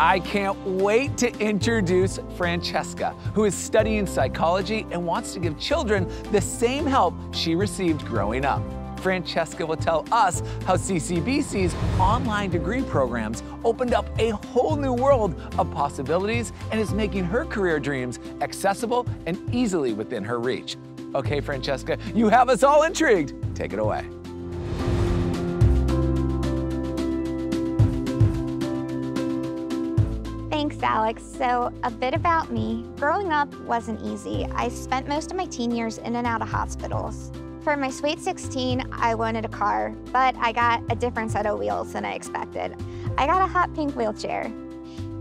I can't wait to introduce Francesca, who is studying psychology and wants to give children the same help she received growing up. Francesca will tell us how CCBC's online degree programs opened up a whole new world of possibilities and is making her career dreams accessible and easily within her reach. Okay, Francesca, you have us all intrigued. Take it away. Thanks, Alex. So, a bit about me. Growing up wasn't easy. I spent most of my teen years in and out of hospitals. For my sweet 16, I wanted a car, but I got a different set of wheels than I expected. I got a hot pink wheelchair.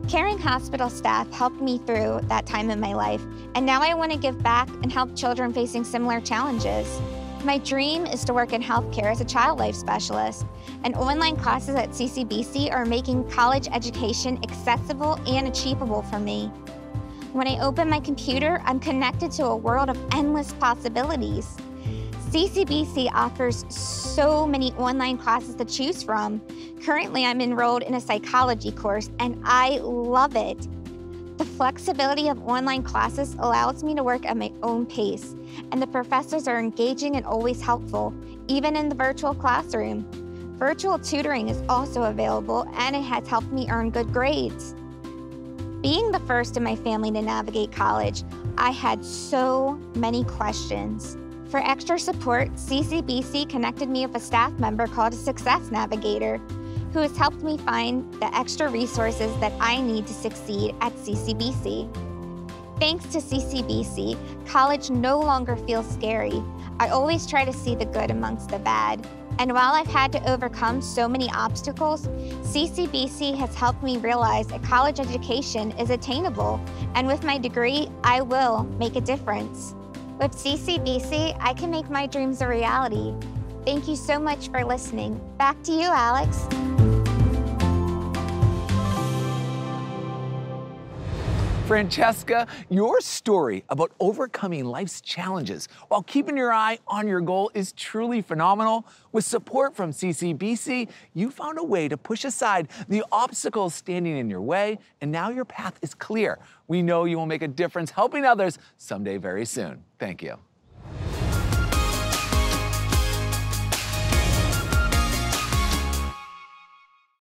Caring hospital staff helped me through that time in my life, and now I want to give back and help children facing similar challenges. My dream is to work in healthcare as a child life specialist, and online classes at CCBC are making college education accessible and achievable for me. When I open my computer, I'm connected to a world of endless possibilities. CCBC offers so many online classes to choose from. Currently, I'm enrolled in a psychology course and I love it. The flexibility of online classes allows me to work at my own pace, and the professors are engaging and always helpful, even in the virtual classroom. Virtual tutoring is also available and it has helped me earn good grades. Being the first in my family to navigate college, I had so many questions. For extra support, CCBC connected me with a staff member called a Success Navigator, who has helped me find the extra resources that I need to succeed at CCBC. Thanks to CCBC, college no longer feels scary. I always try to see the good amongst the bad. And while I've had to overcome so many obstacles, CCBC has helped me realize a college education is attainable. And with my degree, I will make a difference. With CCBC, I can make my dreams a reality. Thank you so much for listening. Back to you, Alex. Francesca, your story about overcoming life's challenges while keeping your eye on your goal is truly phenomenal. With support from CCBC, you found a way to push aside the obstacles standing in your way, and now your path is clear. We know you will make a difference helping others someday very soon. Thank you.